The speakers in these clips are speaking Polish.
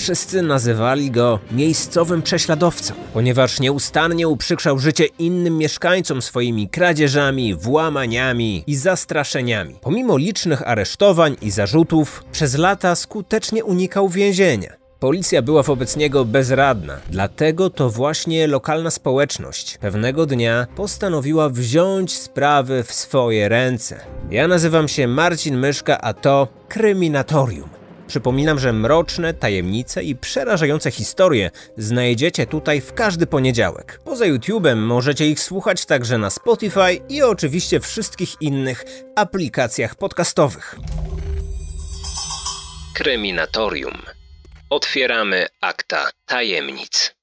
Wszyscy nazywali go miejscowym prześladowcą, ponieważ nieustannie uprzykrzał życie innym mieszkańcom swoimi kradzieżami, włamaniami i zastraszeniami. Pomimo licznych aresztowań i zarzutów, przez lata skutecznie unikał więzienia. Policja była wobec niego bezradna, dlatego to właśnie lokalna społeczność pewnego dnia postanowiła wziąć sprawy w swoje ręce. Ja nazywam się Marcin Myszka, a to Kryminatorium. Przypominam, że mroczne, tajemnice i przerażające historie znajdziecie tutaj w każdy poniedziałek. Poza YouTube'em możecie ich słuchać także na Spotify i oczywiście wszystkich innych aplikacjach podcastowych. Kryminatorium. Otwieramy akta tajemnic.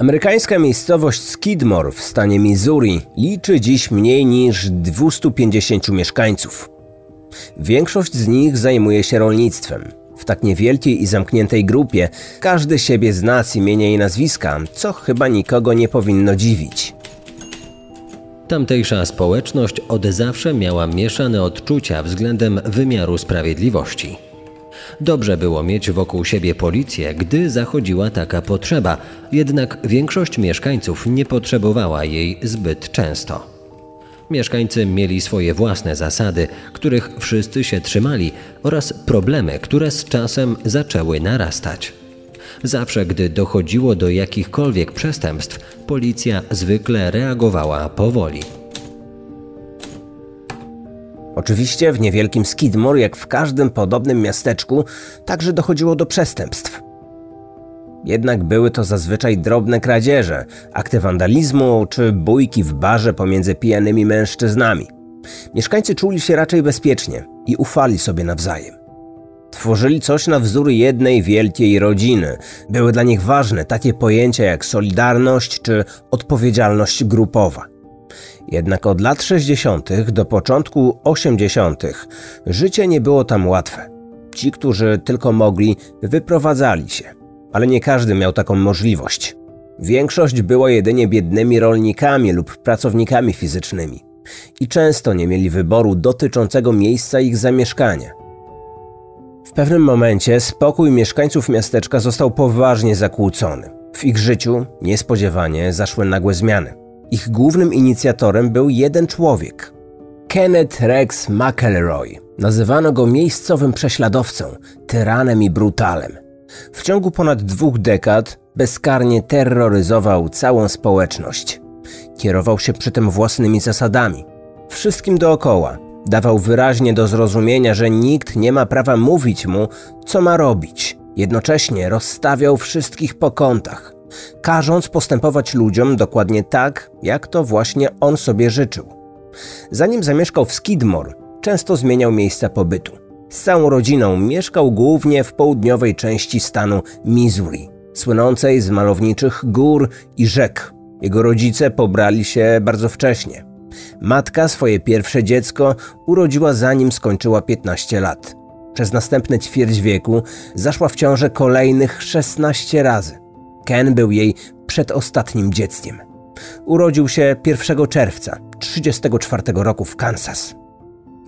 Amerykańska miejscowość Skidmore w stanie Missouri liczy dziś mniej niż 250 mieszkańców. Większość z nich zajmuje się rolnictwem. W tak niewielkiej i zamkniętej grupie każdy siebie zna z imienia i nazwiska, co chyba nikogo nie powinno dziwić. Tamtejsza społeczność od zawsze miała mieszane odczucia względem wymiaru sprawiedliwości. Dobrze było mieć wokół siebie policję, gdy zachodziła taka potrzeba, jednak większość mieszkańców nie potrzebowała jej zbyt często. Mieszkańcy mieli swoje własne zasady, których wszyscy się trzymali, oraz problemy, które z czasem zaczęły narastać. Zawsze, gdy dochodziło do jakichkolwiek przestępstw, policja zwykle reagowała powoli. Oczywiście w niewielkim Skidmore, jak w każdym podobnym miasteczku, także dochodziło do przestępstw. Jednak były to zazwyczaj drobne kradzieże, akty wandalizmu czy bójki w barze pomiędzy pijanymi mężczyznami. Mieszkańcy czuli się raczej bezpiecznie i ufali sobie nawzajem. Tworzyli coś na wzór jednej wielkiej rodziny. Były dla nich ważne takie pojęcia jak solidarność czy odpowiedzialność grupowa. Jednak od lat 60. do początku 80. życie nie było tam łatwe. Ci, którzy tylko mogli, wyprowadzali się ale nie każdy miał taką możliwość. Większość była jedynie biednymi rolnikami lub pracownikami fizycznymi i często nie mieli wyboru dotyczącego miejsca ich zamieszkania. W pewnym momencie spokój mieszkańców miasteczka został poważnie zakłócony. W ich życiu niespodziewanie zaszły nagłe zmiany. Ich głównym inicjatorem był jeden człowiek Kenneth Rex McElroy. Nazywano go miejscowym prześladowcą, tyranem i brutalem. W ciągu ponad dwóch dekad bezkarnie terroryzował całą społeczność. Kierował się przy tym własnymi zasadami. Wszystkim dookoła dawał wyraźnie do zrozumienia, że nikt nie ma prawa mówić mu, co ma robić. Jednocześnie rozstawiał wszystkich po kątach, każąc postępować ludziom dokładnie tak, jak to właśnie on sobie życzył. Zanim zamieszkał w Skidmore, często zmieniał miejsca pobytu. Z całą rodziną mieszkał głównie w południowej części stanu Missouri, słynącej z malowniczych gór i rzek. Jego rodzice pobrali się bardzo wcześnie. Matka swoje pierwsze dziecko urodziła zanim skończyła 15 lat. Przez następne ćwierć wieku zaszła w ciążę kolejnych 16 razy. Ken był jej przedostatnim dzieckiem. Urodził się 1 czerwca 1934 roku w Kansas.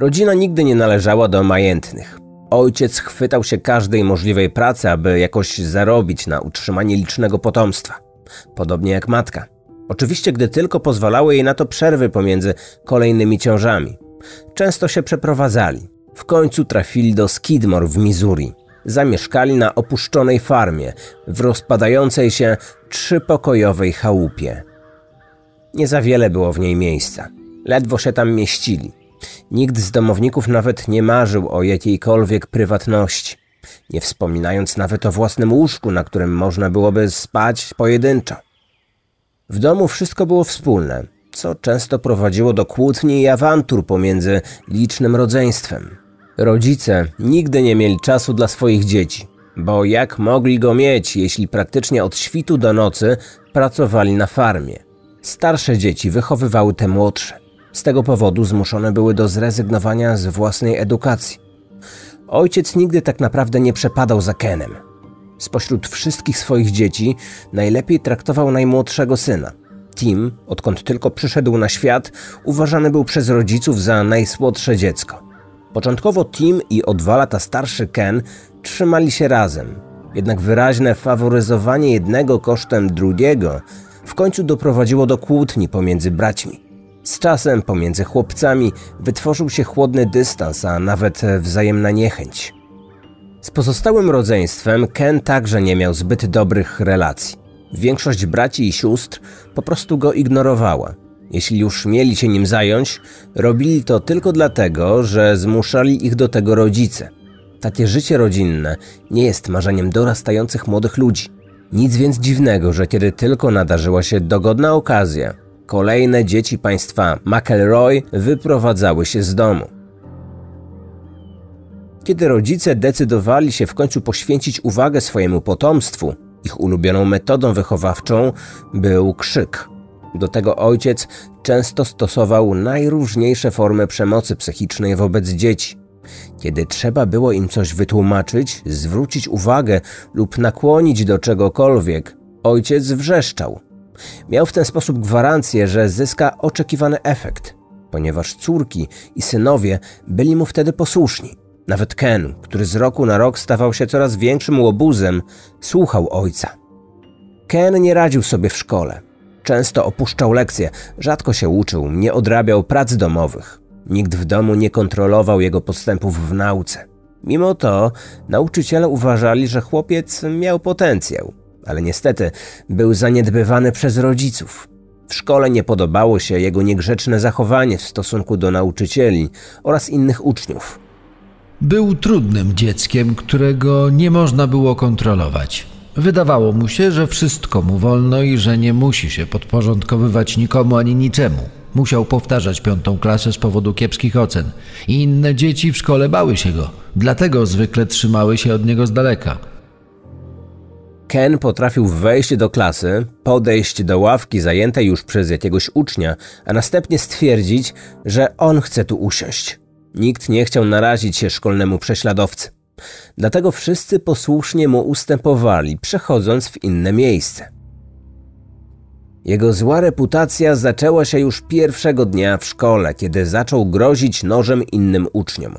Rodzina nigdy nie należała do majętnych. Ojciec chwytał się każdej możliwej pracy, aby jakoś zarobić na utrzymanie licznego potomstwa. Podobnie jak matka. Oczywiście, gdy tylko pozwalały jej na to przerwy pomiędzy kolejnymi ciążami. Często się przeprowadzali. W końcu trafili do Skidmore w Missouri. Zamieszkali na opuszczonej farmie, w rozpadającej się trzypokojowej chałupie. Nie za wiele było w niej miejsca. Ledwo się tam mieścili. Nikt z domowników nawet nie marzył o jakiejkolwiek prywatności, nie wspominając nawet o własnym łóżku, na którym można byłoby spać pojedynczo. W domu wszystko było wspólne, co często prowadziło do kłótni i awantur pomiędzy licznym rodzeństwem. Rodzice nigdy nie mieli czasu dla swoich dzieci, bo jak mogli go mieć, jeśli praktycznie od świtu do nocy pracowali na farmie? Starsze dzieci wychowywały te młodsze. Z tego powodu zmuszone były do zrezygnowania z własnej edukacji. Ojciec nigdy tak naprawdę nie przepadał za Kenem. Spośród wszystkich swoich dzieci najlepiej traktował najmłodszego syna. Tim, odkąd tylko przyszedł na świat, uważany był przez rodziców za najsłodsze dziecko. Początkowo Tim i o dwa lata starszy Ken trzymali się razem, jednak wyraźne faworyzowanie jednego kosztem drugiego w końcu doprowadziło do kłótni pomiędzy braćmi. Z czasem pomiędzy chłopcami wytworzył się chłodny dystans, a nawet wzajemna niechęć. Z pozostałym rodzeństwem Ken także nie miał zbyt dobrych relacji. Większość braci i sióstr po prostu go ignorowała. Jeśli już mieli się nim zająć, robili to tylko dlatego, że zmuszali ich do tego rodzice. Takie życie rodzinne nie jest marzeniem dorastających młodych ludzi. Nic więc dziwnego, że kiedy tylko nadarzyła się dogodna okazja, kolejne dzieci państwa McElroy wyprowadzały się z domu. Kiedy rodzice decydowali się w końcu poświęcić uwagę swojemu potomstwu, ich ulubioną metodą wychowawczą był krzyk. Do tego ojciec często stosował najróżniejsze formy przemocy psychicznej wobec dzieci. Kiedy trzeba było im coś wytłumaczyć, zwrócić uwagę lub nakłonić do czegokolwiek, ojciec wrzeszczał. Miał w ten sposób gwarancję, że zyska oczekiwany efekt, ponieważ córki i synowie byli mu wtedy posłuszni. Nawet Ken, który z roku na rok stawał się coraz większym łobuzem, słuchał ojca. Ken nie radził sobie w szkole. Często opuszczał lekcje, rzadko się uczył, nie odrabiał prac domowych. Nikt w domu nie kontrolował jego postępów w nauce. Mimo to nauczyciele uważali, że chłopiec miał potencjał, ale niestety był zaniedbywany przez rodziców. W szkole nie podobało się jego niegrzeczne zachowanie w stosunku do nauczycieli oraz innych uczniów. Był trudnym dzieckiem, którego nie można było kontrolować. Wydawało mu się, że wszystko mu wolno i że nie musi się podporządkowywać nikomu ani niczemu. Musiał powtarzać piątą klasę z powodu kiepskich ocen. Inne dzieci w szkole bały się go, dlatego zwykle trzymały się od niego z daleka. Ken potrafił wejść do klasy, podejść do ławki zajętej już przez jakiegoś ucznia, a następnie stwierdzić, że on chce tu usiąść. Nikt nie chciał narazić się szkolnemu prześladowcy. Dlatego wszyscy posłusznie mu ustępowali, przechodząc w inne miejsce. Jego zła reputacja zaczęła się już pierwszego dnia w szkole, kiedy zaczął grozić nożem innym uczniom.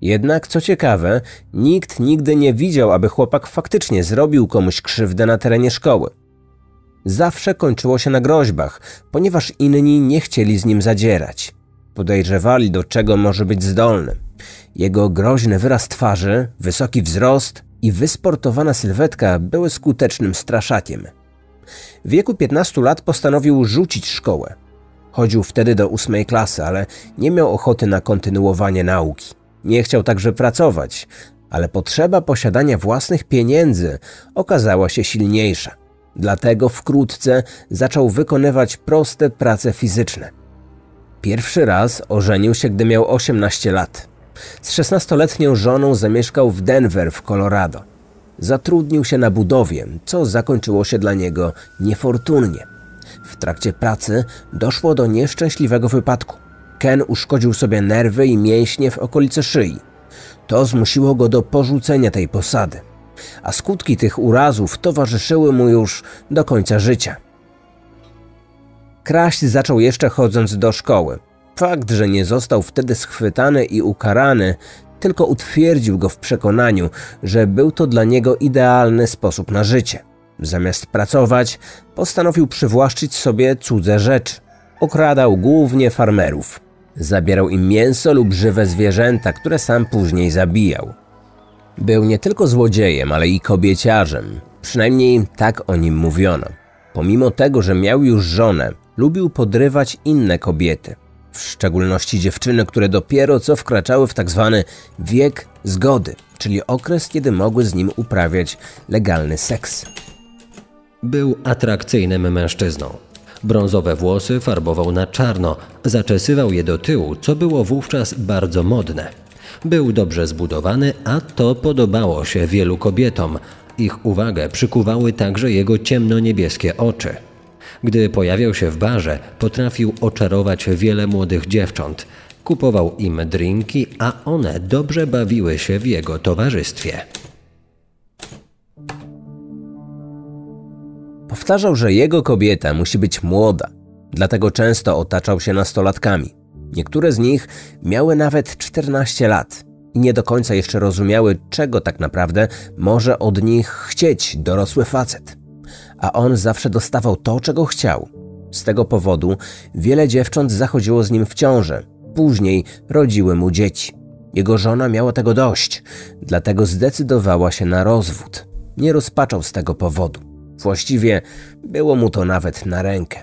Jednak, co ciekawe, nikt nigdy nie widział, aby chłopak faktycznie zrobił komuś krzywdę na terenie szkoły. Zawsze kończyło się na groźbach, ponieważ inni nie chcieli z nim zadzierać. Podejrzewali, do czego może być zdolny. Jego groźny wyraz twarzy, wysoki wzrost i wysportowana sylwetka były skutecznym straszakiem. W wieku 15 lat postanowił rzucić szkołę. Chodził wtedy do ósmej klasy, ale nie miał ochoty na kontynuowanie nauki. Nie chciał także pracować, ale potrzeba posiadania własnych pieniędzy okazała się silniejsza. Dlatego wkrótce zaczął wykonywać proste prace fizyczne. Pierwszy raz ożenił się, gdy miał 18 lat. Z 16-letnią żoną zamieszkał w Denver w Colorado. Zatrudnił się na budowie, co zakończyło się dla niego niefortunnie. W trakcie pracy doszło do nieszczęśliwego wypadku. Ken uszkodził sobie nerwy i mięśnie w okolicy szyi. To zmusiło go do porzucenia tej posady, a skutki tych urazów towarzyszyły mu już do końca życia. Kraść zaczął jeszcze chodząc do szkoły. Fakt, że nie został wtedy schwytany i ukarany, tylko utwierdził go w przekonaniu, że był to dla niego idealny sposób na życie. Zamiast pracować, postanowił przywłaszczyć sobie cudze rzeczy. Okradał głównie farmerów. Zabierał im mięso lub żywe zwierzęta, które sam później zabijał. Był nie tylko złodziejem, ale i kobieciarzem. Przynajmniej tak o nim mówiono. Pomimo tego, że miał już żonę, lubił podrywać inne kobiety w szczególności dziewczyny, które dopiero co wkraczały w tak zwany wiek zgody, czyli okres, kiedy mogły z nim uprawiać legalny seks. Był atrakcyjnym mężczyzną. Brązowe włosy farbował na czarno, zaczesywał je do tyłu, co było wówczas bardzo modne. Był dobrze zbudowany, a to podobało się wielu kobietom. Ich uwagę przykuwały także jego ciemno-niebieskie oczy. Gdy pojawiał się w barze, potrafił oczarować wiele młodych dziewcząt. Kupował im drinki, a one dobrze bawiły się w jego towarzystwie. Powtarzał, że jego kobieta musi być młoda, dlatego często otaczał się nastolatkami. Niektóre z nich miały nawet 14 lat i nie do końca jeszcze rozumiały, czego tak naprawdę może od nich chcieć dorosły facet. A on zawsze dostawał to, czego chciał. Z tego powodu wiele dziewcząt zachodziło z nim w ciążę. Później rodziły mu dzieci. Jego żona miała tego dość, dlatego zdecydowała się na rozwód. Nie rozpaczał z tego powodu. Właściwie było mu to nawet na rękę.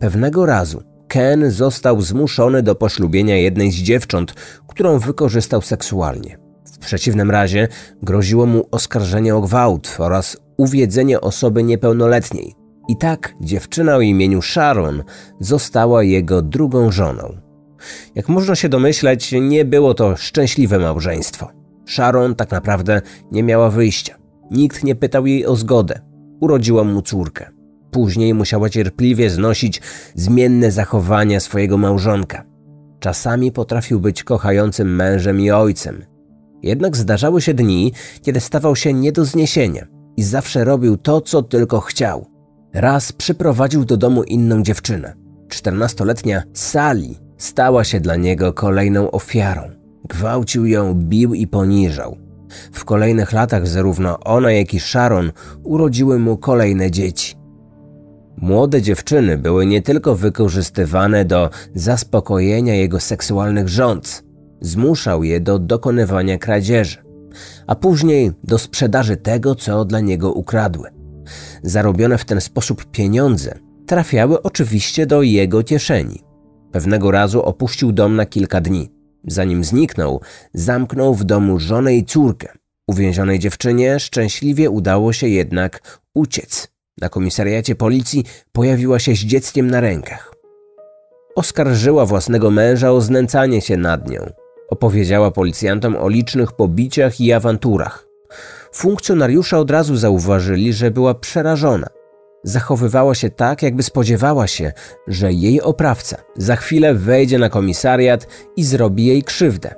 Pewnego razu Ken został zmuszony do poślubienia jednej z dziewcząt, którą wykorzystał seksualnie. W przeciwnym razie groziło mu oskarżenie o gwałt oraz uwiedzenie osoby niepełnoletniej. I tak dziewczyna o imieniu Sharon została jego drugą żoną. Jak można się domyśleć, nie było to szczęśliwe małżeństwo. Sharon tak naprawdę nie miała wyjścia. Nikt nie pytał jej o zgodę. Urodziła mu córkę. Później musiała cierpliwie znosić zmienne zachowania swojego małżonka. Czasami potrafił być kochającym mężem i ojcem. Jednak zdarzały się dni, kiedy stawał się nie do zniesienia i zawsze robił to, co tylko chciał. Raz przyprowadził do domu inną dziewczynę. Czternastoletnia Sally stała się dla niego kolejną ofiarą. Gwałcił ją, bił i poniżał. W kolejnych latach zarówno ona, jak i Sharon urodziły mu kolejne dzieci. Młode dziewczyny były nie tylko wykorzystywane do zaspokojenia jego seksualnych rządz, zmuszał je do dokonywania kradzieży, a później do sprzedaży tego, co dla niego ukradły. Zarobione w ten sposób pieniądze trafiały oczywiście do jego kieszeni. Pewnego razu opuścił dom na kilka dni. Zanim zniknął, zamknął w domu żonę i córkę. Uwięzionej dziewczynie szczęśliwie udało się jednak uciec. Na komisariacie policji pojawiła się z dzieckiem na rękach. Oskarżyła własnego męża o znęcanie się nad nią. Opowiedziała policjantom o licznych pobiciach i awanturach. Funkcjonariusze od razu zauważyli, że była przerażona. Zachowywała się tak, jakby spodziewała się, że jej oprawca za chwilę wejdzie na komisariat i zrobi jej krzywdę.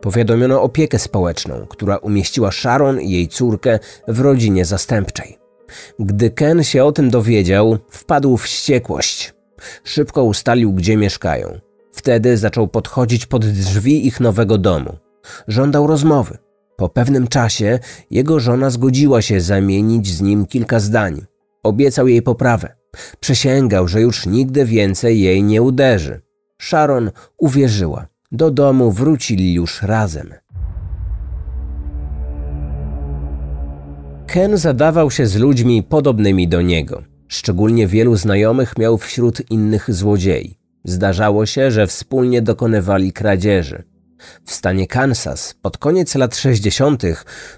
Powiadomiono opiekę społeczną, która umieściła Sharon i jej córkę w rodzinie zastępczej. Gdy Ken się o tym dowiedział, wpadł w wściekłość. Szybko ustalił, gdzie mieszkają. Wtedy zaczął podchodzić pod drzwi ich nowego domu. Żądał rozmowy. Po pewnym czasie jego żona zgodziła się zamienić z nim kilka zdań. Obiecał jej poprawę. Przysięgał, że już nigdy więcej jej nie uderzy. Sharon uwierzyła. Do domu wrócili już razem. Ken zadawał się z ludźmi podobnymi do niego. Szczególnie wielu znajomych miał wśród innych złodziei. Zdarzało się, że wspólnie dokonywali kradzieży. W stanie Kansas pod koniec lat 60.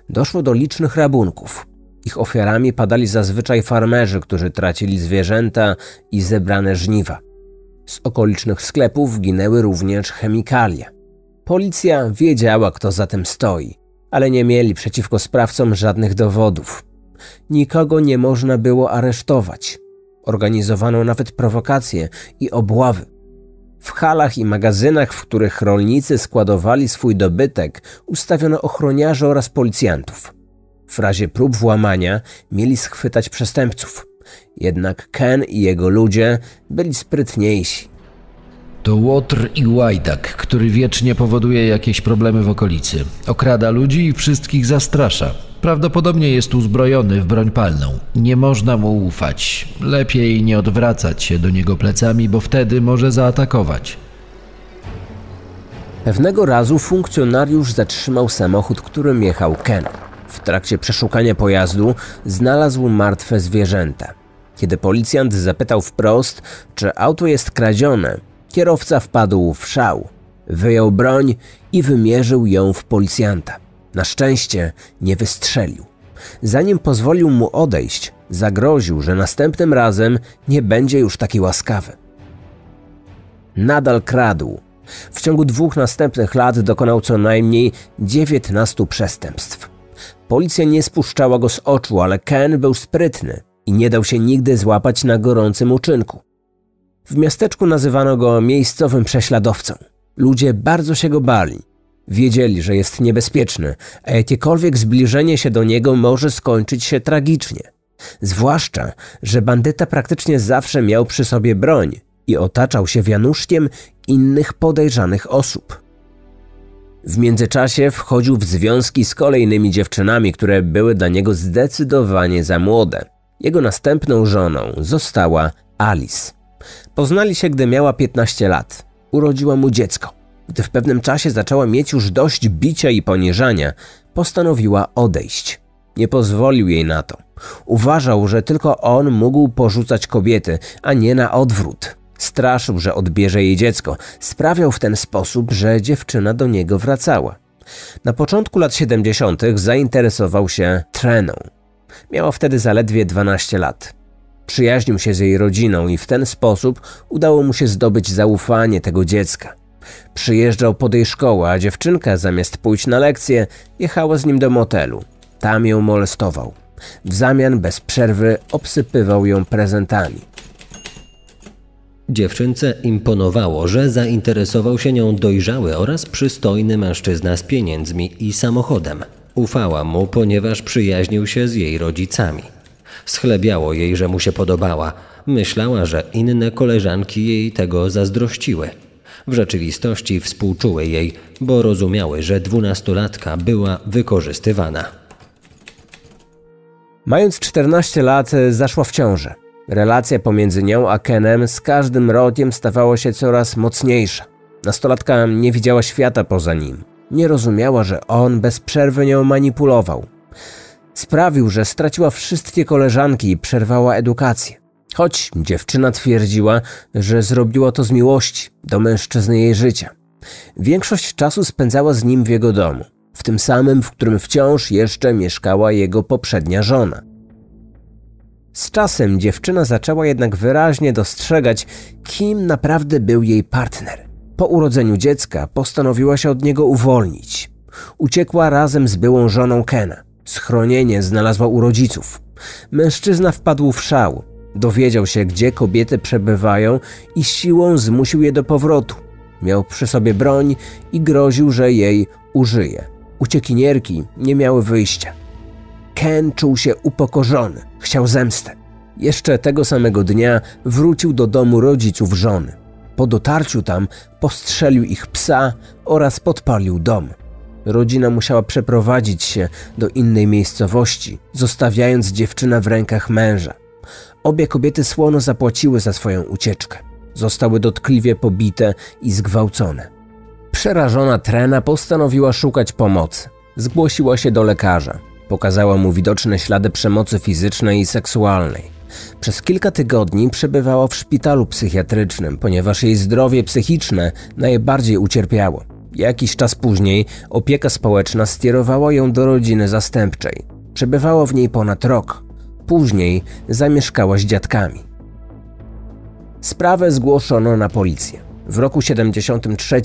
doszło do licznych rabunków. Ich ofiarami padali zazwyczaj farmerzy, którzy tracili zwierzęta i zebrane żniwa. Z okolicznych sklepów ginęły również chemikalia. Policja wiedziała, kto za tym stoi, ale nie mieli przeciwko sprawcom żadnych dowodów. Nikogo nie można było aresztować. Organizowano nawet prowokacje i obławy. W halach i magazynach, w których rolnicy składowali swój dobytek, ustawiono ochroniarzy oraz policjantów. W razie prób włamania mieli schwytać przestępców. Jednak Ken i jego ludzie byli sprytniejsi. To Łotr i Łajdak, który wiecznie powoduje jakieś problemy w okolicy. Okrada ludzi i wszystkich zastrasza. Prawdopodobnie jest uzbrojony w broń palną. Nie można mu ufać. Lepiej nie odwracać się do niego plecami, bo wtedy może zaatakować. Pewnego razu funkcjonariusz zatrzymał samochód, którym jechał Ken. W trakcie przeszukania pojazdu znalazł martwe zwierzęta. Kiedy policjant zapytał wprost, czy auto jest kradzione, kierowca wpadł w szał. Wyjął broń i wymierzył ją w policjanta. Na szczęście nie wystrzelił. Zanim pozwolił mu odejść, zagroził, że następnym razem nie będzie już taki łaskawy. Nadal kradł. W ciągu dwóch następnych lat dokonał co najmniej 19 przestępstw. Policja nie spuszczała go z oczu, ale Ken był sprytny i nie dał się nigdy złapać na gorącym uczynku. W miasteczku nazywano go miejscowym prześladowcą. Ludzie bardzo się go bali. Wiedzieli, że jest niebezpieczny, a jakiekolwiek zbliżenie się do niego może skończyć się tragicznie. Zwłaszcza, że bandyta praktycznie zawsze miał przy sobie broń i otaczał się wianuszkiem innych podejrzanych osób. W międzyczasie wchodził w związki z kolejnymi dziewczynami, które były dla niego zdecydowanie za młode. Jego następną żoną została Alice. Poznali się, gdy miała 15 lat. Urodziła mu dziecko. Gdy w pewnym czasie zaczęła mieć już dość bicia i poniżania, postanowiła odejść. Nie pozwolił jej na to. Uważał, że tylko on mógł porzucać kobiety, a nie na odwrót. Straszył, że odbierze jej dziecko. Sprawiał w ten sposób, że dziewczyna do niego wracała. Na początku lat 70. zainteresował się treną. Miała wtedy zaledwie 12 lat. Przyjaźnił się z jej rodziną i w ten sposób udało mu się zdobyć zaufanie tego dziecka. Przyjeżdżał pod jej szkołę, a dziewczynka zamiast pójść na lekcję, jechała z nim do motelu. Tam ją molestował. W zamian bez przerwy obsypywał ją prezentami. Dziewczynce imponowało, że zainteresował się nią dojrzały oraz przystojny mężczyzna z pieniędzmi i samochodem. Ufała mu, ponieważ przyjaźnił się z jej rodzicami. Schlebiało jej, że mu się podobała. Myślała, że inne koleżanki jej tego zazdrościły. W rzeczywistości współczuły jej, bo rozumiały, że dwunastolatka była wykorzystywana. Mając 14 lat, zaszła w ciążę. Relacja pomiędzy nią a Kenem z każdym rokiem stawała się coraz mocniejsza. Nastolatka nie widziała świata poza nim. Nie rozumiała, że on bez przerwy nią manipulował. Sprawił, że straciła wszystkie koleżanki i przerwała edukację. Choć dziewczyna twierdziła, że zrobiła to z miłości do mężczyzny jej życia. Większość czasu spędzała z nim w jego domu, w tym samym, w którym wciąż jeszcze mieszkała jego poprzednia żona. Z czasem dziewczyna zaczęła jednak wyraźnie dostrzegać, kim naprawdę był jej partner. Po urodzeniu dziecka postanowiła się od niego uwolnić. Uciekła razem z byłą żoną Kena. Schronienie znalazła u rodziców. Mężczyzna wpadł w szał. Dowiedział się, gdzie kobiety przebywają i siłą zmusił je do powrotu. Miał przy sobie broń i groził, że jej użyje. Uciekinierki nie miały wyjścia. Ken czuł się upokorzony, chciał zemstę. Jeszcze tego samego dnia wrócił do domu rodziców żony. Po dotarciu tam postrzelił ich psa oraz podpalił dom. Rodzina musiała przeprowadzić się do innej miejscowości, zostawiając dziewczynę w rękach męża. Obie kobiety słono zapłaciły za swoją ucieczkę. Zostały dotkliwie pobite i zgwałcone. Przerażona Trena postanowiła szukać pomocy. Zgłosiła się do lekarza. Pokazała mu widoczne ślady przemocy fizycznej i seksualnej. Przez kilka tygodni przebywała w szpitalu psychiatrycznym, ponieważ jej zdrowie psychiczne najbardziej ucierpiało. Jakiś czas później opieka społeczna skierowała ją do rodziny zastępczej. Przebywała w niej ponad rok. Później zamieszkała z dziadkami. Sprawę zgłoszono na policję. W roku 73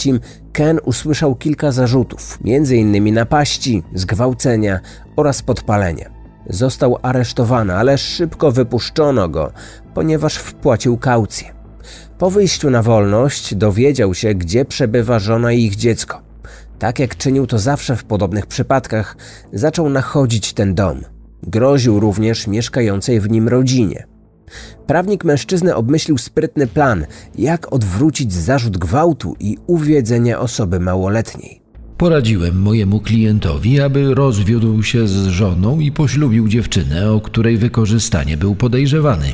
Ken usłyszał kilka zarzutów, m.in. napaści, zgwałcenia oraz podpalenia. Został aresztowany, ale szybko wypuszczono go, ponieważ wpłacił kaucję. Po wyjściu na wolność dowiedział się, gdzie przebywa żona i ich dziecko. Tak jak czynił to zawsze w podobnych przypadkach, zaczął nachodzić ten dom. Groził również mieszkającej w nim rodzinie. Prawnik mężczyzny obmyślił sprytny plan, jak odwrócić zarzut gwałtu i uwiedzenia osoby małoletniej. Poradziłem mojemu klientowi, aby rozwiódł się z żoną i poślubił dziewczynę, o której wykorzystanie był podejrzewany.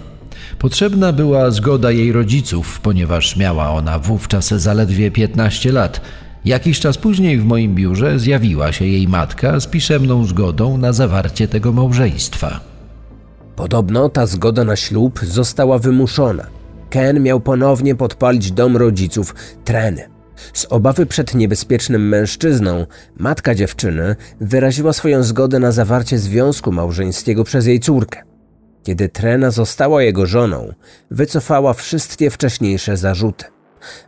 Potrzebna była zgoda jej rodziców, ponieważ miała ona wówczas zaledwie 15 lat. Jakiś czas później w moim biurze zjawiła się jej matka z pisemną zgodą na zawarcie tego małżeństwa. Podobno ta zgoda na ślub została wymuszona. Ken miał ponownie podpalić dom rodziców Treny. Z obawy przed niebezpiecznym mężczyzną, matka dziewczyny wyraziła swoją zgodę na zawarcie związku małżeńskiego przez jej córkę. Kiedy Trena została jego żoną, wycofała wszystkie wcześniejsze zarzuty.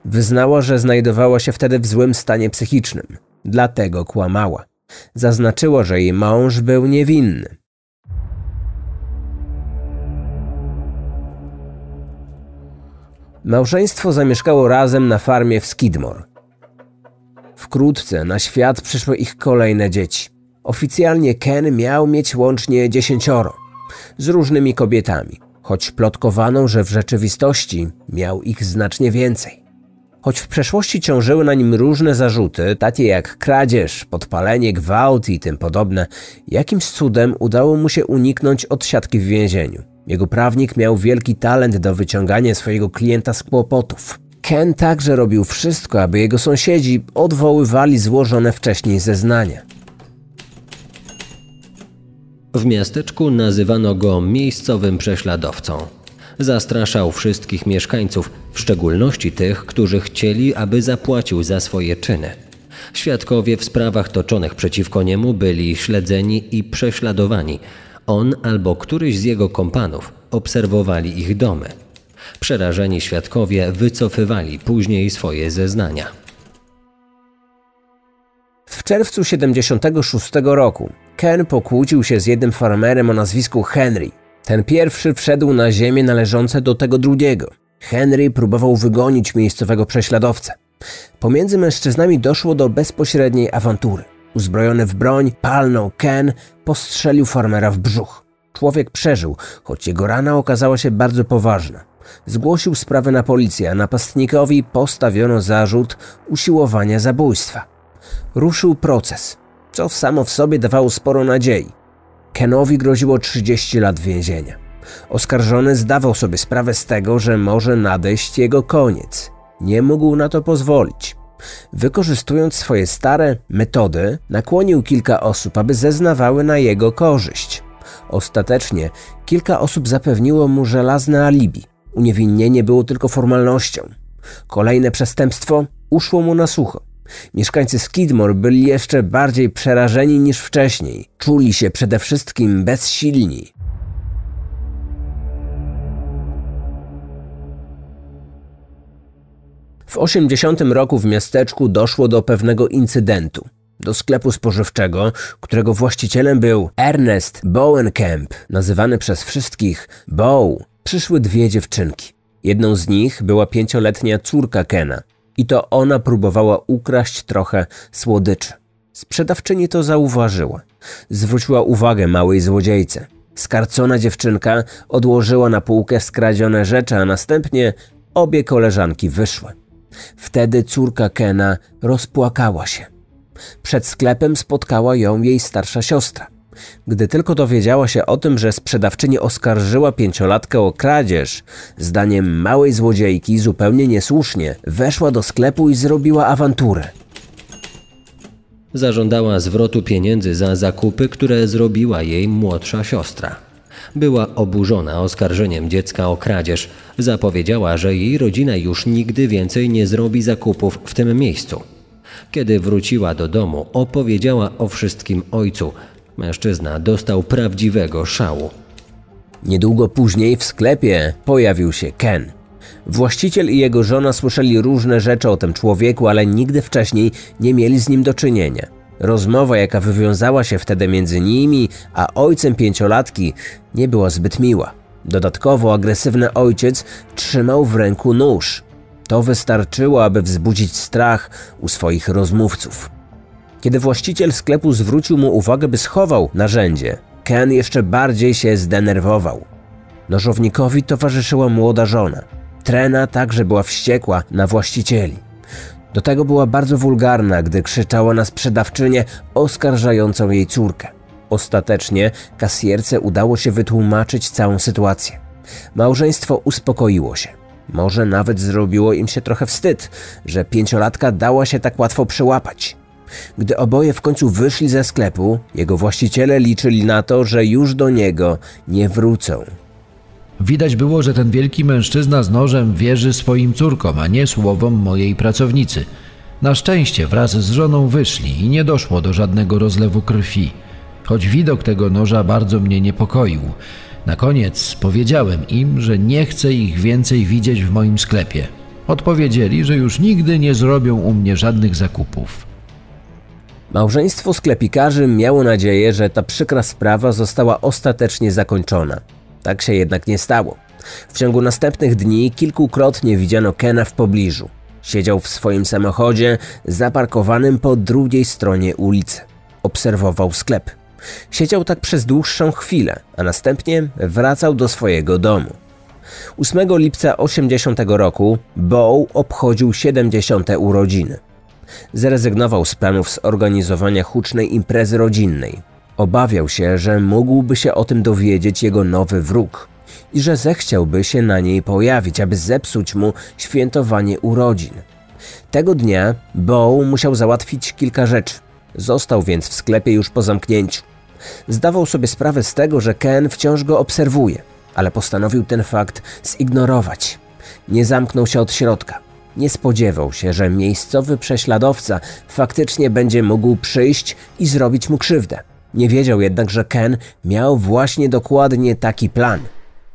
Wyznała, że znajdowała się wtedy w złym stanie psychicznym, dlatego kłamała. Zaznaczyła, że jej mąż był niewinny. Małżeństwo zamieszkało razem na farmie w Skidmore. Wkrótce na świat przyszły ich kolejne dzieci. Oficjalnie Ken miał mieć łącznie dziesięcioro. z różnymi kobietami, choć plotkowano, że w rzeczywistości miał ich znacznie więcej. Choć w przeszłości ciążyły na nim różne zarzuty, takie jak kradzież, podpalenie, gwałt i tym podobne, jakimś cudem udało mu się uniknąć od siatki w więzieniu. Jego prawnik miał wielki talent do wyciągania swojego klienta z kłopotów. Ken także robił wszystko, aby jego sąsiedzi odwoływali złożone wcześniej zeznania. W miasteczku nazywano go miejscowym prześladowcą. Zastraszał wszystkich mieszkańców, w szczególności tych, którzy chcieli, aby zapłacił za swoje czyny. Świadkowie w sprawach toczonych przeciwko niemu byli śledzeni i prześladowani. On albo któryś z jego kompanów obserwowali ich domy. Przerażeni świadkowie wycofywali później swoje zeznania. W czerwcu 76 roku Ken pokłócił się z jednym farmerem o nazwisku Henry. Ten pierwszy wszedł na ziemię należące do tego drugiego. Henry próbował wygonić miejscowego prześladowcę. Pomiędzy mężczyznami doszło do bezpośredniej awantury. Uzbrojony w broń, palnął Ken, postrzelił farmera w brzuch. Człowiek przeżył, choć jego rana okazała się bardzo poważna. Zgłosił sprawę na policję, a napastnikowi postawiono zarzut usiłowania zabójstwa. Ruszył proces, co samo w sobie dawało sporo nadziei. Kenowi groziło 30 lat więzienia. Oskarżony zdawał sobie sprawę z tego, że może nadejść jego koniec. Nie mógł na to pozwolić. Wykorzystując swoje stare metody, nakłonił kilka osób, aby zeznawały na jego korzyść. Ostatecznie kilka osób zapewniło mu żelazne alibi. Uniewinnienie było tylko formalnością. Kolejne przestępstwo uszło mu na sucho. Mieszkańcy Skidmore byli jeszcze bardziej przerażeni niż wcześniej. Czuli się przede wszystkim bezsilni. W 80 roku w miasteczku doszło do pewnego incydentu. Do sklepu spożywczego, którego właścicielem był Ernest Bowenkamp, nazywany przez wszystkich Bow, przyszły dwie dziewczynki. Jedną z nich była pięcioletnia córka Kena i to ona próbowała ukraść trochę słodyczy. Sprzedawczyni to zauważyła. Zwróciła uwagę małej złodziejce. Skarcona dziewczynka odłożyła na półkę skradzione rzeczy, a następnie obie koleżanki wyszły. Wtedy córka Kena rozpłakała się. Przed sklepem spotkała ją jej starsza siostra. Gdy tylko dowiedziała się o tym, że sprzedawczyni oskarżyła pięciolatkę o kradzież, zdaniem małej złodziejki zupełnie niesłusznie weszła do sklepu i zrobiła awanturę. Zażądała zwrotu pieniędzy za zakupy, które zrobiła jej młodsza siostra. Była oburzona oskarżeniem dziecka o kradzież. Zapowiedziała, że jej rodzina już nigdy więcej nie zrobi zakupów w tym miejscu. Kiedy wróciła do domu, opowiedziała o wszystkim ojcu, Mężczyzna dostał prawdziwego szału. Niedługo później w sklepie pojawił się Ken. Właściciel i jego żona słyszeli różne rzeczy o tym człowieku, ale nigdy wcześniej nie mieli z nim do czynienia. Rozmowa, jaka wywiązała się wtedy między nimi a ojcem pięciolatki, nie była zbyt miła. Dodatkowo agresywny ojciec trzymał w ręku nóż. To wystarczyło, aby wzbudzić strach u swoich rozmówców. Kiedy właściciel sklepu zwrócił mu uwagę, by schował narzędzie, Ken jeszcze bardziej się zdenerwował. Nożownikowi towarzyszyła młoda żona. Trena także była wściekła na właścicieli. Do tego była bardzo wulgarna, gdy krzyczała na sprzedawczynię oskarżającą jej córkę. Ostatecznie kasjerce udało się wytłumaczyć całą sytuację. Małżeństwo uspokoiło się. Może nawet zrobiło im się trochę wstyd, że pięciolatka dała się tak łatwo przyłapać. Gdy oboje w końcu wyszli ze sklepu, jego właściciele liczyli na to, że już do niego nie wrócą. Widać było, że ten wielki mężczyzna z nożem wierzy swoim córkom, a nie słowom mojej pracownicy. Na szczęście wraz z żoną wyszli i nie doszło do żadnego rozlewu krwi, choć widok tego noża bardzo mnie niepokoił. Na koniec powiedziałem im, że nie chcę ich więcej widzieć w moim sklepie. Odpowiedzieli, że już nigdy nie zrobią u mnie żadnych zakupów. Małżeństwo sklepikarzy miało nadzieję, że ta przykra sprawa została ostatecznie zakończona. Tak się jednak nie stało. W ciągu następnych dni kilkukrotnie widziano Kena w pobliżu. Siedział w swoim samochodzie zaparkowanym po drugiej stronie ulicy. Obserwował sklep. Siedział tak przez dłuższą chwilę, a następnie wracał do swojego domu. 8 lipca 80 roku Bow obchodził 70. urodziny. Zrezygnował z planów zorganizowania hucznej imprezy rodzinnej. Obawiał się, że mógłby się o tym dowiedzieć jego nowy wróg i że zechciałby się na niej pojawić, aby zepsuć mu świętowanie urodzin. Tego dnia Bow musiał załatwić kilka rzeczy. Został więc w sklepie już po zamknięciu. Zdawał sobie sprawę z tego, że Ken wciąż go obserwuje, ale postanowił ten fakt zignorować. Nie zamknął się od środka. Nie spodziewał się, że miejscowy prześladowca faktycznie będzie mógł przyjść i zrobić mu krzywdę. Nie wiedział jednak, że Ken miał właśnie dokładnie taki plan.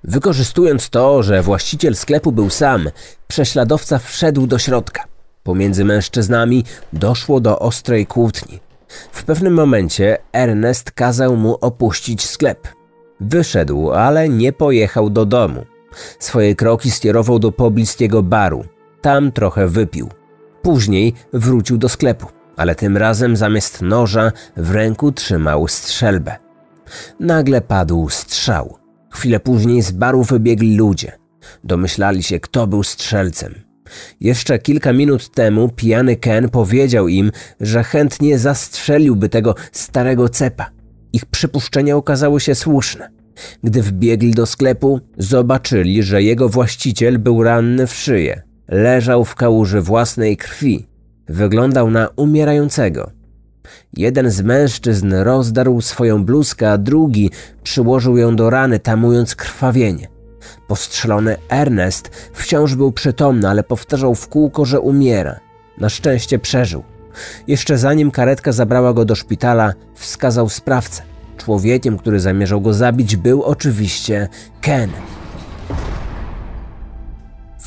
Wykorzystując to, że właściciel sklepu był sam, prześladowca wszedł do środka. Pomiędzy mężczyznami doszło do ostrej kłótni. W pewnym momencie Ernest kazał mu opuścić sklep. Wyszedł, ale nie pojechał do domu. Swoje kroki skierował do pobliskiego baru. Tam trochę wypił. Później wrócił do sklepu, ale tym razem zamiast noża w ręku trzymał strzelbę. Nagle padł strzał. Chwilę później z baru wybiegli ludzie. Domyślali się, kto był strzelcem. Jeszcze kilka minut temu pijany Ken powiedział im, że chętnie zastrzeliłby tego starego cepa. Ich przypuszczenia okazały się słuszne. Gdy wbiegli do sklepu, zobaczyli, że jego właściciel był ranny w szyję. Leżał w kałuży własnej krwi. Wyglądał na umierającego. Jeden z mężczyzn rozdarł swoją bluzkę, a drugi przyłożył ją do rany, tamując krwawienie. Postrzelony Ernest wciąż był przytomny, ale powtarzał w kółko, że umiera. Na szczęście przeżył. Jeszcze zanim karetka zabrała go do szpitala, wskazał sprawcę. Człowiekiem, który zamierzał go zabić, był oczywiście Ken.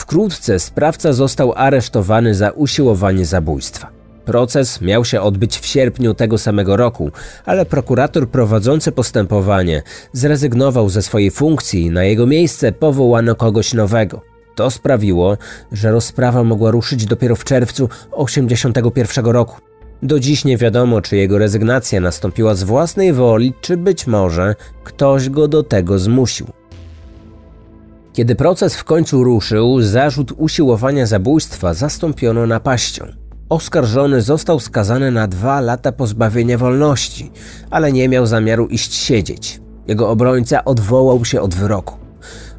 Wkrótce sprawca został aresztowany za usiłowanie zabójstwa. Proces miał się odbyć w sierpniu tego samego roku, ale prokurator prowadzący postępowanie zrezygnował ze swojej funkcji i na jego miejsce powołano kogoś nowego. To sprawiło, że rozprawa mogła ruszyć dopiero w czerwcu 1981 roku. Do dziś nie wiadomo, czy jego rezygnacja nastąpiła z własnej woli, czy być może ktoś go do tego zmusił. Kiedy proces w końcu ruszył, zarzut usiłowania zabójstwa zastąpiono napaścią. Oskarżony został skazany na dwa lata pozbawienia wolności, ale nie miał zamiaru iść siedzieć. Jego obrońca odwołał się od wyroku.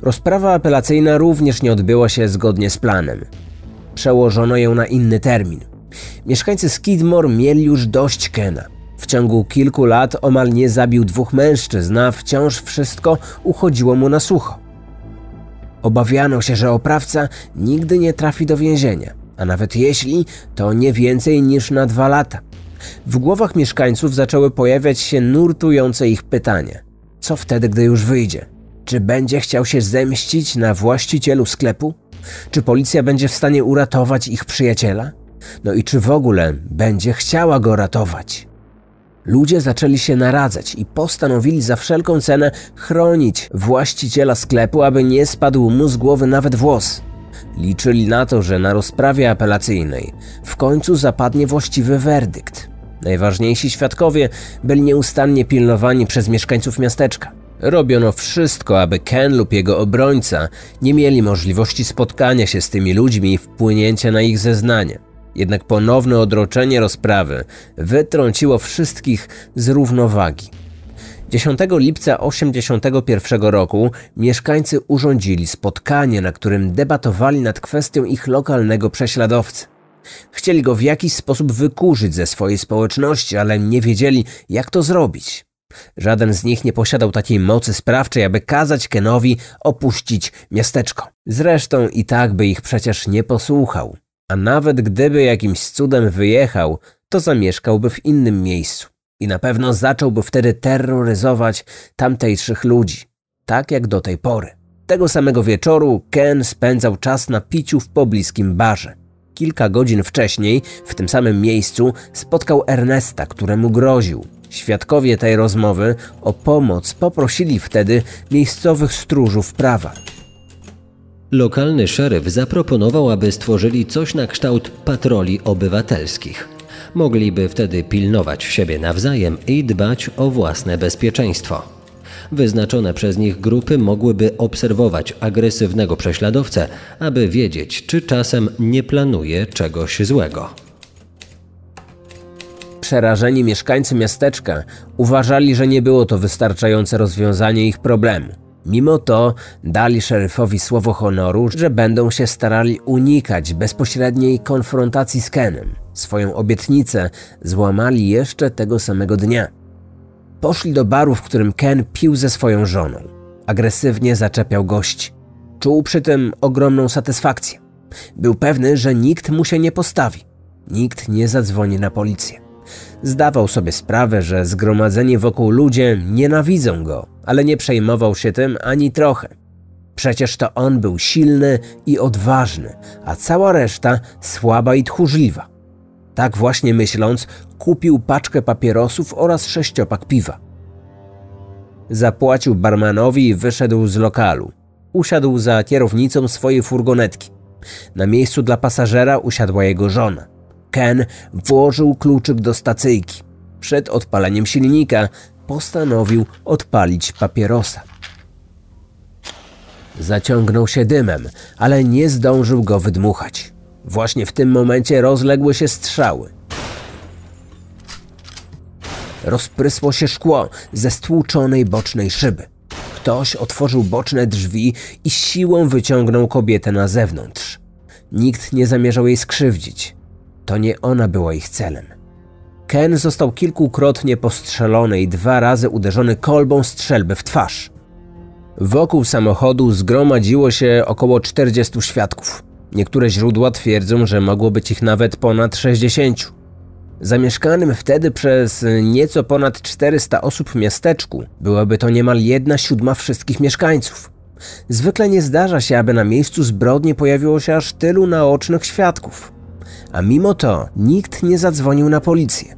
Rozprawa apelacyjna również nie odbyła się zgodnie z planem. Przełożono ją na inny termin. Mieszkańcy Skidmore mieli już dość Kena. W ciągu kilku lat omal nie zabił dwóch mężczyzn, a wciąż wszystko uchodziło mu na sucho. Obawiano się, że oprawca nigdy nie trafi do więzienia a nawet jeśli, to nie więcej niż na dwa lata. W głowach mieszkańców zaczęły pojawiać się nurtujące ich pytania. Co wtedy, gdy już wyjdzie? Czy będzie chciał się zemścić na właścicielu sklepu? Czy policja będzie w stanie uratować ich przyjaciela? No i czy w ogóle będzie chciała go ratować? Ludzie zaczęli się naradzać i postanowili za wszelką cenę chronić właściciela sklepu, aby nie spadł mu z głowy nawet włos. Liczyli na to, że na rozprawie apelacyjnej w końcu zapadnie właściwy werdykt. Najważniejsi świadkowie byli nieustannie pilnowani przez mieszkańców miasteczka. Robiono wszystko, aby Ken lub jego obrońca nie mieli możliwości spotkania się z tymi ludźmi i wpłynięcia na ich zeznania. Jednak ponowne odroczenie rozprawy wytrąciło wszystkich z równowagi. 10 lipca 1981 roku mieszkańcy urządzili spotkanie, na którym debatowali nad kwestią ich lokalnego prześladowcy. Chcieli go w jakiś sposób wykurzyć ze swojej społeczności, ale nie wiedzieli, jak to zrobić. Żaden z nich nie posiadał takiej mocy sprawczej, aby kazać Kenowi opuścić miasteczko. Zresztą i tak by ich przecież nie posłuchał. A nawet gdyby jakimś cudem wyjechał, to zamieszkałby w innym miejscu. I na pewno zacząłby wtedy terroryzować tamtejszych ludzi, tak jak do tej pory. Tego samego wieczoru Ken spędzał czas na piciu w pobliskim barze. Kilka godzin wcześniej, w tym samym miejscu, spotkał Ernesta, któremu groził. Świadkowie tej rozmowy o pomoc poprosili wtedy miejscowych stróżów prawa. Lokalny szeryf zaproponował, aby stworzyli coś na kształt patroli obywatelskich. Mogliby wtedy pilnować siebie nawzajem i dbać o własne bezpieczeństwo. Wyznaczone przez nich grupy mogłyby obserwować agresywnego prześladowcę, aby wiedzieć, czy czasem nie planuje czegoś złego. Przerażeni mieszkańcy miasteczka uważali, że nie było to wystarczające rozwiązanie ich problemu. Mimo to dali szeryfowi słowo honoru, że będą się starali unikać bezpośredniej konfrontacji z Kenem. Swoją obietnicę złamali jeszcze tego samego dnia. Poszli do baru, w którym Ken pił ze swoją żoną. Agresywnie zaczepiał gości. Czuł przy tym ogromną satysfakcję. Był pewny, że nikt mu się nie postawi. Nikt nie zadzwoni na policję. Zdawał sobie sprawę, że zgromadzeni wokół ludzie nienawidzą go, ale nie przejmował się tym ani trochę. Przecież to on był silny i odważny, a cała reszta słaba i tchórzliwa. Tak właśnie myśląc, kupił paczkę papierosów oraz sześciopak piwa. Zapłacił barmanowi i wyszedł z lokalu. Usiadł za kierownicą swojej furgonetki. Na miejscu dla pasażera usiadła jego żona. Ken włożył kluczyk do stacyjki. Przed odpaleniem silnika postanowił odpalić papierosa. Zaciągnął się dymem, ale nie zdążył go wydmuchać. Właśnie w tym momencie rozległy się strzały. Rozprysło się szkło ze stłuczonej bocznej szyby. Ktoś otworzył boczne drzwi i siłą wyciągnął kobietę na zewnątrz. Nikt nie zamierzał jej skrzywdzić. To nie ona była ich celem. Ken został kilkukrotnie postrzelony i dwa razy uderzony kolbą strzelby w twarz. Wokół samochodu zgromadziło się około 40 świadków. Niektóre źródła twierdzą, że mogło być ich nawet ponad 60. Zamieszkanym wtedy przez nieco ponad 400 osób miasteczku byłaby to niemal jedna siódma wszystkich mieszkańców. Zwykle nie zdarza się, aby na miejscu zbrodni pojawiło się aż tylu naocznych świadków a mimo to nikt nie zadzwonił na policję.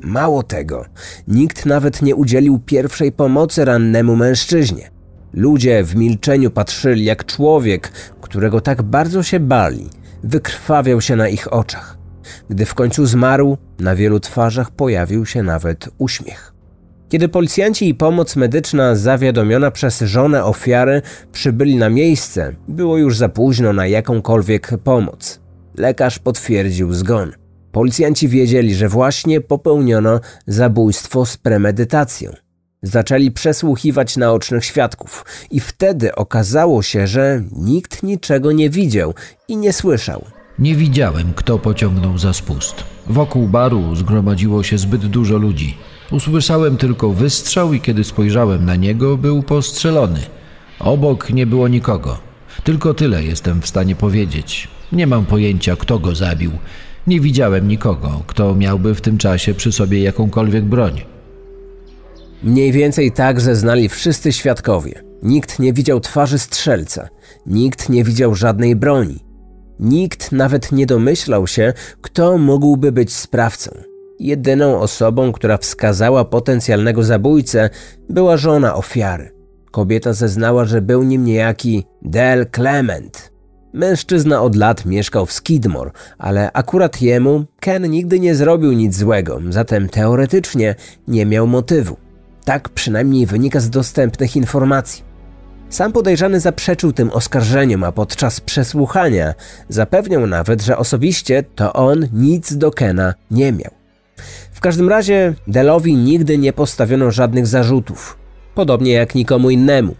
Mało tego, nikt nawet nie udzielił pierwszej pomocy rannemu mężczyźnie. Ludzie w milczeniu patrzyli, jak człowiek, którego tak bardzo się bali, wykrwawiał się na ich oczach. Gdy w końcu zmarł, na wielu twarzach pojawił się nawet uśmiech. Kiedy policjanci i pomoc medyczna zawiadomiona przez żonę ofiary przybyli na miejsce, było już za późno na jakąkolwiek pomoc. Lekarz potwierdził zgon. Policjanci wiedzieli, że właśnie popełniono zabójstwo z premedytacją. Zaczęli przesłuchiwać naocznych świadków i wtedy okazało się, że nikt niczego nie widział i nie słyszał. Nie widziałem, kto pociągnął za spust. Wokół baru zgromadziło się zbyt dużo ludzi. Usłyszałem tylko wystrzał i kiedy spojrzałem na niego, był postrzelony. Obok nie było nikogo. Tylko tyle jestem w stanie powiedzieć. Nie mam pojęcia, kto go zabił. Nie widziałem nikogo, kto miałby w tym czasie przy sobie jakąkolwiek broń. Mniej więcej tak zeznali wszyscy świadkowie. Nikt nie widział twarzy strzelca, nikt nie widział żadnej broni. Nikt nawet nie domyślał się, kto mógłby być sprawcą. Jedyną osobą, która wskazała potencjalnego zabójcę, była żona ofiary. Kobieta zeznała, że był nim niejaki Del Clement, Mężczyzna od lat mieszkał w Skidmore, ale akurat jemu Ken nigdy nie zrobił nic złego, zatem teoretycznie nie miał motywu. Tak przynajmniej wynika z dostępnych informacji. Sam podejrzany zaprzeczył tym oskarżeniom, a podczas przesłuchania zapewniał nawet, że osobiście to on nic do Kena nie miał. W każdym razie Delowi nigdy nie postawiono żadnych zarzutów, podobnie jak nikomu innemu.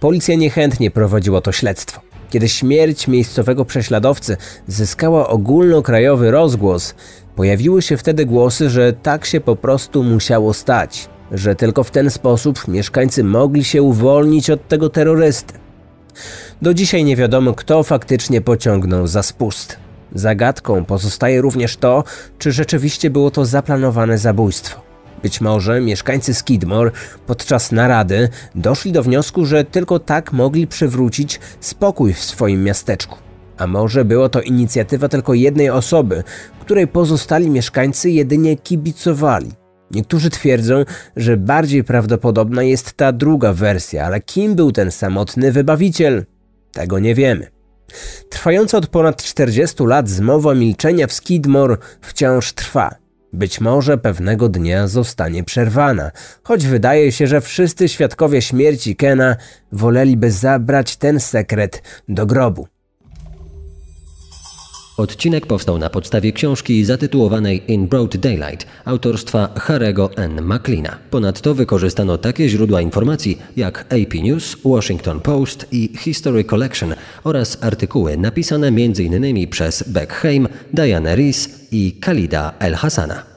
Policja niechętnie prowadziła to śledztwo. Kiedy śmierć miejscowego prześladowcy zyskała ogólnokrajowy rozgłos, pojawiły się wtedy głosy, że tak się po prostu musiało stać, że tylko w ten sposób mieszkańcy mogli się uwolnić od tego terrorysty. Do dzisiaj nie wiadomo, kto faktycznie pociągnął za spust. Zagadką pozostaje również to, czy rzeczywiście było to zaplanowane zabójstwo. Być może mieszkańcy Skidmore podczas narady doszli do wniosku, że tylko tak mogli przywrócić spokój w swoim miasteczku. A może było to inicjatywa tylko jednej osoby, której pozostali mieszkańcy jedynie kibicowali. Niektórzy twierdzą, że bardziej prawdopodobna jest ta druga wersja, ale kim był ten samotny wybawiciel? Tego nie wiemy. Trwająca od ponad 40 lat zmowa milczenia w Skidmore wciąż trwa. Być może pewnego dnia zostanie przerwana, choć wydaje się, że wszyscy świadkowie śmierci Kena woleliby zabrać ten sekret do grobu. Odcinek powstał na podstawie książki zatytułowanej In Broad Daylight autorstwa Harego N. McLeana. Ponadto wykorzystano takie źródła informacji jak AP News, Washington Post i History Collection oraz artykuły napisane m.in. przez Beck Haim, Diana Rees i Khalida El Hassana.